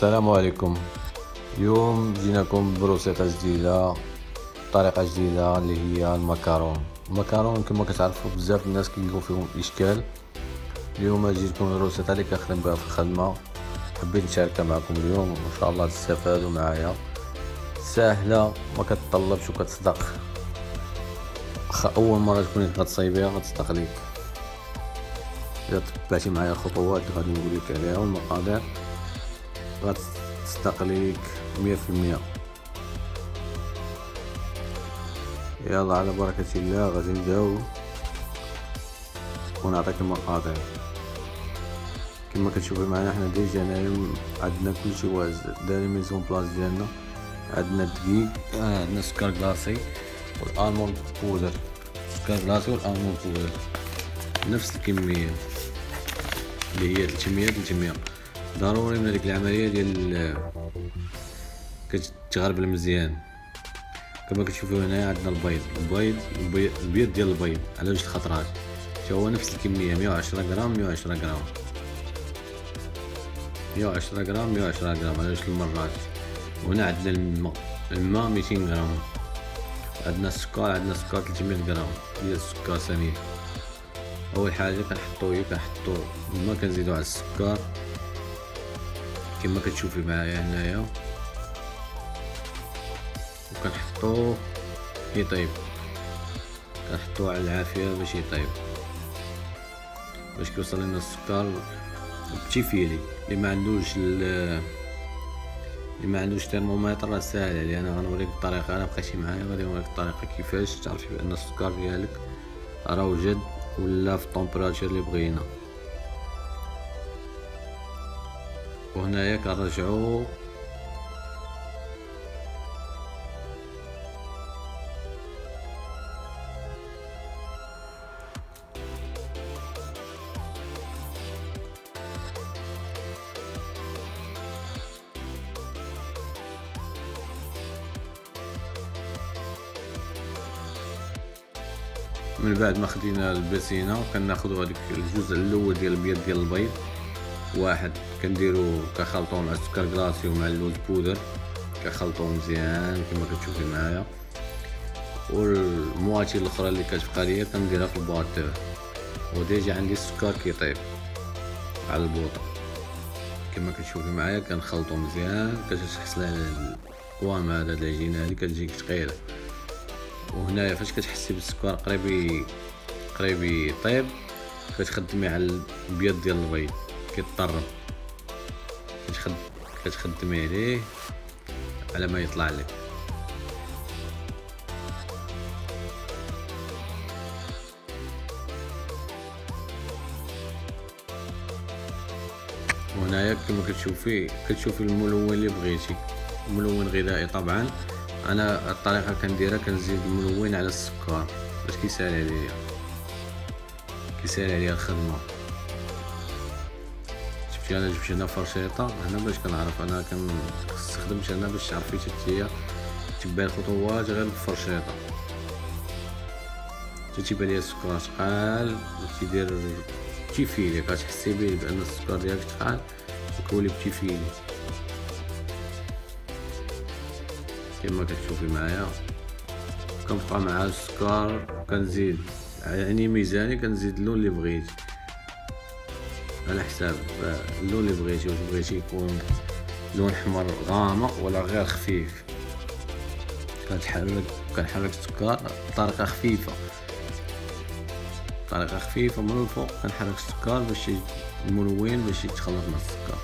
السلام عليكم. اليوم جيناكم بروسيطة جديدة طريقة جديدة اللي هي المكرون المكرون كما كتعرفوا بزاف الناس كيلقوا فيهم إشكال. اليوم جيتكم الروسيطة اللي كنخدم بها في الخدمة. حبيت نشاركها معكم اليوم وإن شاء الله تستفادوا معايا. سهلة ما كتطلبش وكتصدق. أول مرة تكوني غتصايبيها غتصدق ليك. اذا تبعتي معايا الخطوات غادي نقول لك عليها والمقادير. غتصدق ليك مية في المية. يلا على بركة الله غادي نبداو. ونعطيك المقادير كما كتشوفوا معنا حنا déjà نايم عندنا كلشي واجد دايرين mise en place ديالنا. عندنا الدقيق آه عندنا سكر glacé و ال amande poudre سكر glacé و ال amande poudre نفس الكمية. اللي هي 300 300 ضروري من هذيك العملية ديال كتغربل مزيان كما كتشوفوا هنا عندنا البيض. البيض البيض ديال البيض. على جوج الخطرات هو نفس الكمية 110 غرام 110 غرام. 110 غرام 110 غرام. على جوج المرات؟ وهنا عندنا الماء الماء 200 غرام. عندنا السكر عندنا السكر 300 غرام ديال السكر سميك أول حاجة كنحطو كنحطو الماء كنزيدو على السكر. كما كتشوفي معايا هنايا. وكنحطوه يطيب كنحطوه على العافية باش يطيب. باش كيوصل لنا السكر. بتيفيلي اللي ما عندوش اللي ما عندوش ترمومتر راه ساهل عليه. أنا غنوريك الطريقة. أنا بقيتي معايا غادي نوريك الطريقة كيفاش. تعرفي بأن السكر ديالك راه وجد ولا في الطومبراتور اللي بغينا. وهنايا كنرجعو من بعد ما خدينا البسينة كناخذوا هذيك الجزء الأول ديال البيض ديال البيض. واحد. كنديرو كنخلطوه مع السكر glacé ومع اللوز بودر كنخلطوه مزيان كما كتشوفي معايا. و ال moitié الأخرى اللي كتبقى ليا كنديرها في ال batteur و déjà عندي السكر كيطيب على البوطة. كما كتشوفي معايا كنخلطو مزيان كتحصل على القوام هذا العجينه هذه كتجيك ثقيله وهنايا فاش كتحسي بالسكر قريب قريب يطيب كتخدمي على البيض ديال البيض كيطرب كتخد كتخدمي عليه على ما يطلع لك. وهنايا كما كتشوفي كتشوفي الملون اللي بغيتي. ملون غذائي طبعا. أنا الطريقة كنديرها كنزيد الملون على السكر. باش كيسهل عليا. كيسهل عليا الخدمة. شفتي أنا جبت هنا فرشيطه هنا باش كنعرف أنا كنستخدمش أنا باش تعرفي حتى تبع الخطوات غير بالفرشيطه تيبان ليا السكر ثقال تيدير تيفيلي كتحسي به بأن السكر ديالك ثقال وكولي بتيفيلي كما كتشوفي معايا. كنبقى مع السكر كنزيد يعني ميزاني كنزيد اللون اللي بغيت على حساب اللون اللي بغيتي واش بغيتي يكون لون احمر غامق ولا غير خفيف. كنحرك كنحرك السكر بطريقة خفيفة. بطريقة خفيفة من الفوق كنحرك السكر باش الملون باش يتخلط مع السكر.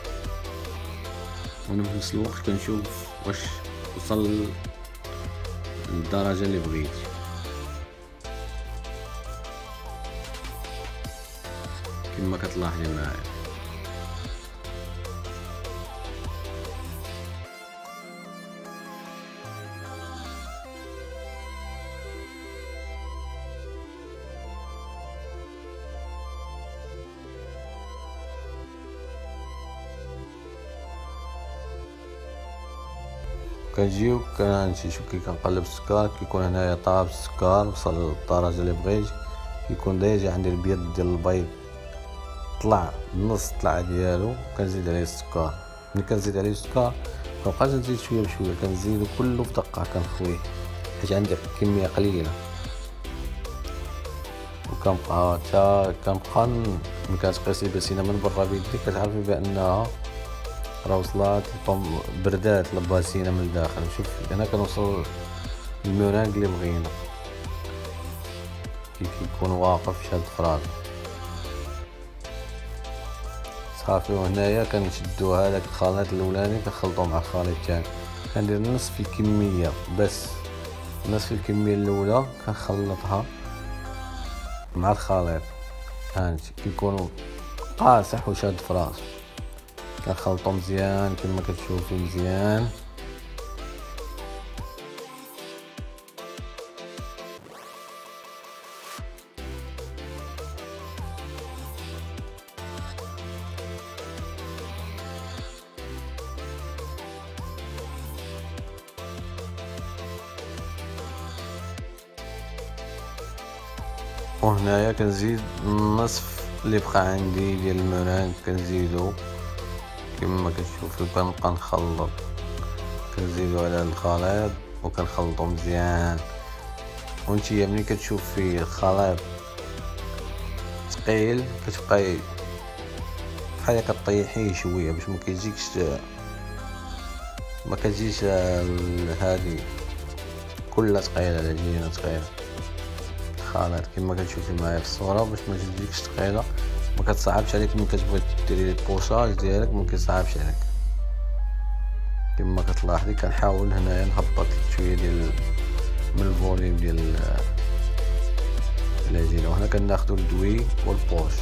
وأنا في نفس الوقت كنشوف واش وصل للدرجة اللي بغيت كما كتلاحظي معايا. كنجيو كنمشي كي كنقلب السكر كيكون هنايا طاب السكر وصل للدرجه اللي بغيت كيكون déjà عندي البيض ديال البيض. طلع النص طلع ديالو كنزيد عليه السكر. ملي كنزيد عليه السكر مكنبقاش نزيد شوية بشوية كنزيدو كله في دقة كنخويه. حيت عندي كمية قليلة. وكنبقى حتى كنبقى ملي كتقيسي بسينه من برا بيديك كتعرفي بأنها راه وصلات بردات لباسينه من الداخل. شوف هنا كنوصل المورانك اللي بغينا. كيف يكون واقف شاد فراغ. صافي وهنايا كنشدو هذاك الخليط الأولاني كنخلطو مع الخليط الثاني كندير نصف الكمية بس. نصف الكمية الأولى كنخلطها مع الخليط. هانتي كيكونوا قاصح وشاد فراسو كنخلطو مزيان كما كتشوفو مزيان. وهنايا كنزيد النصف اللي بقى عندي ديال المران كنزيدو كما كتشوفو كنبقى نخلط. كنزيدو على الخليط وكنخلطو مزيان. وانتيا ملي كتشوفي الخليط ثقيل كتبقاي بحال كطيحيه شوية باش ما كيجيكش ما كتجيش هذه كلها ثقيله العجينة ثقيله الخليط كما كتشوفي معايا في الصورة باش ما تجيكش ثقيله ما كتصعبش عليك ملي كتبغي ديري ال pochage ديالك ما كيصعبش عليك كما كتلاحظي كنحاول هنايا نهبط شوية ديال من ال volume ديال العجينه وهنا كناخدو ال douille و ال poche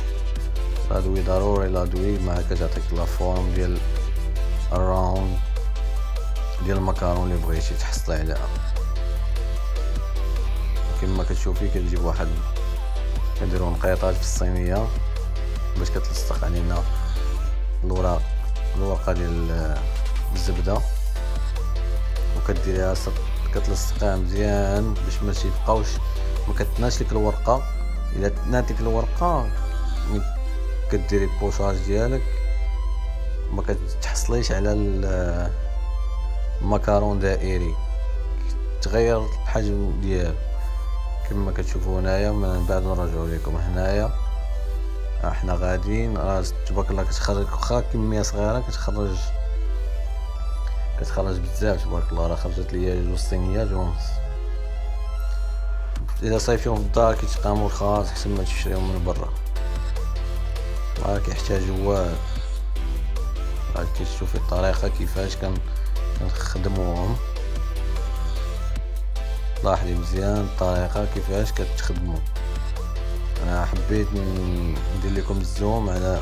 la douille ضروري la douille مع كتعطيك la forme ديال الراوند ديال المكرون اللي بغيتي تحصلي عليها كما كتشوفي كنجيب واحد كنديرو نقيطات في الصينية باش كتلصق علينا الوراق الورقة ديال الزبدة وكديريها كتلصقيها مزيان باش ما تيبقاوش ما كتناش لك الورقة. إلا تنات لك الورقة كديري البوشاج ديالك ما كتحصليش على المكرون دائري. تغير الحجم ديالو كما كتشوفوا هنايا من بعد نرجعوا لكم. هنايا إحنا غاديين. راه تبارك الله كتخرج واخا كمية صغيرة كتخرج كتخرج بزاف تبارك الله. راه خرجت ليا جوج صينيات ونص. إذا صيفيهم في الدار كيتقاموا رخاص أحسن ما تشريهم من برا. راه كيحتاجوا واد راه كتشوفي الطريقة كيفاش كنخدموهم. لاحظي مزيان الطريقة كيفاش كتخدموا أنا حبيت ندير لكم الزوم على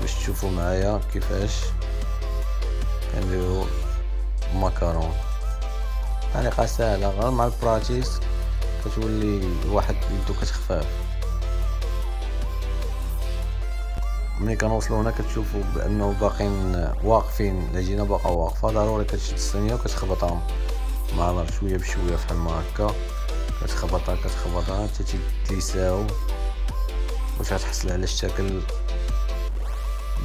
باش تشوفوا معايا كيفاش كنديروا ماكارون طريقة سهلة غير مع البراتيس كتولي الواحد يدو كتخفاف. ملي كنوصلو هنا كتشوفوا بانه باقيين واقفين العجينه باقا واقفة ضروري كتشد الصينية وكتخبطهم. مع شوية بشوية فحال ما هكا. كتخبطها كتخبطها حتى تيساو واش غتحصل على الشكل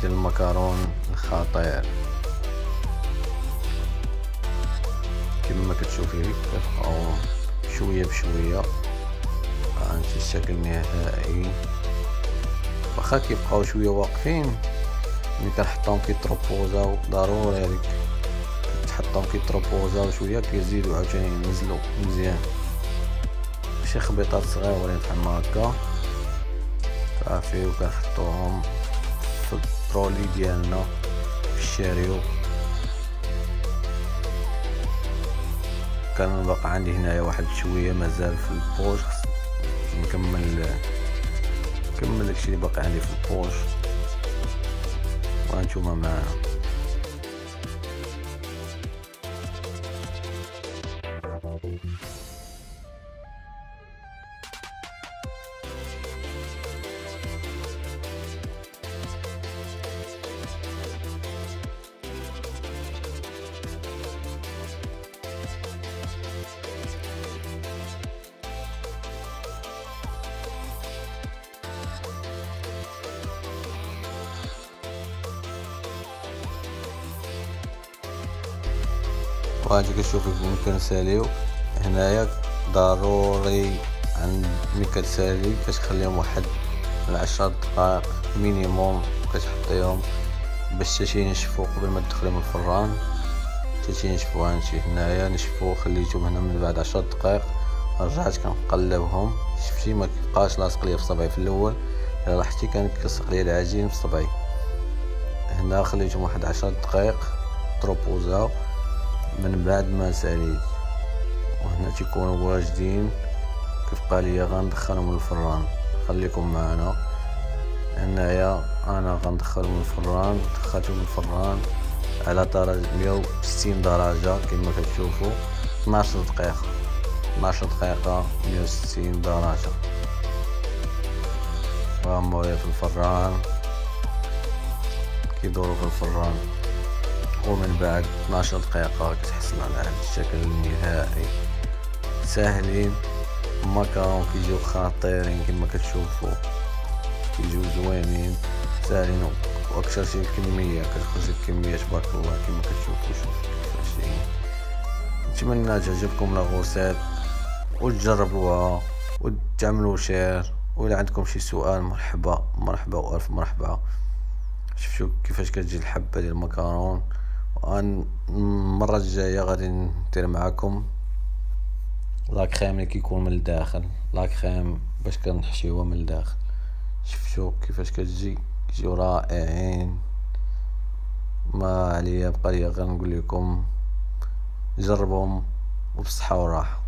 ديال ال macaron الخطير. كما كتشوفي كتبقاو شوية بشوية. هانتي الشكل النهائي واخا كيبقاو شوية واقفين ملي كنحطهم كيتروبوزاو ضروري هذيك. كتحطهم كيتروبوزاو شوية كيزيدو عاوتاني ينزلو مزيان. شي خبيطات صغيورين بحال هكا. صافي وكنحطوهم في الترولي ديالنا في ال chariot. كان باقي عندي هنايا واحد شوية مازال في ال poche. نكمل نكمل داكشي اللي باقي عندي في ال poche. وانتوما معانا وهاجي كتشوفو ممكن نساليو هنايا ضروري عند ملي كتسالي كتخليهم واحد العشرة دقائق minimum كتحطيهم باش حتى ينشفو قبل ما تدخلهم الفران. حتى ينشفو هانتي هنايا نشفو خليتهم هنا من بعد عشر دقائق. رجعت كنقلبهم. شفتي ما كيبقاش لاصق ليا في صبعي في الأول. إلا لاحظتي كان كيلصق ليا العجين في صبعي هنا خليتهم واحد عشر دقائق. تروبوزاو. من بعد ما ساليت وهنا تيكونوا واجدين. كيف قال لي غندخلهم للفران خليكم معنا. هنايا أنا غندخلهم للفران دخلتهم للفران على درجة مية وستين درجة كما كتشوفوا. 12 دقيقة. 12 دقيقة مية وستين درجة. وهما في الفران. كيدورو في الفران. ومن بعد 12 دقيقة كتحصل على هذا الشكل النهائي ساهلين ماكارون كيجيو خطيرين كما كتشوفوا كيجيو زوينين ساهلين وأكثر شي الكميه كتخرج الكميه تبارك الله كما كتشوفوا شوف كيفاش نتمنى تعجبكم لاغوسيت وتجربوها وتعملوا share. وإلا عندكم شي سؤال مرحبا مرحبا وألف مرحبا. شفتوا كيفاش كتجي الحبة ديال ال macaron. وان المره الجايه غادي ندير معكم la crème اللي كيكون من الداخل. la crème باش كنحشيوها من الداخل. شفتوا كيفاش كتجي؟ كيجيو رائعين. ما عليا بقى ليا غير نقول لكم جربهم وبصحة وراحة.